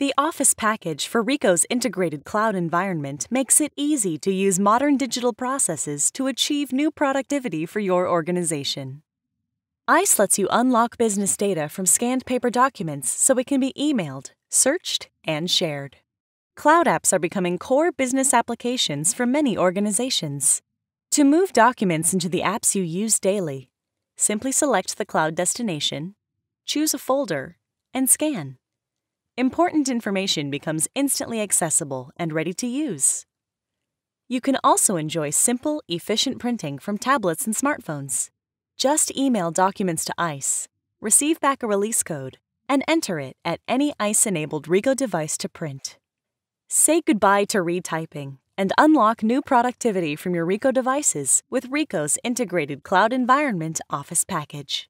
The Office package for Ricoh's integrated cloud environment makes it easy to use modern digital processes to achieve new productivity for your organization. ICE lets you unlock business data from scanned paper documents so it can be emailed, searched, and shared. Cloud apps are becoming core business applications for many organizations. To move documents into the apps you use daily, simply select the cloud destination, choose a folder, and scan important information becomes instantly accessible and ready to use. You can also enjoy simple, efficient printing from tablets and smartphones. Just email documents to ICE, receive back a release code, and enter it at any ICE enabled Ricoh device to print. Say goodbye to retyping and unlock new productivity from your Ricoh devices with Ricoh's integrated cloud environment Office package.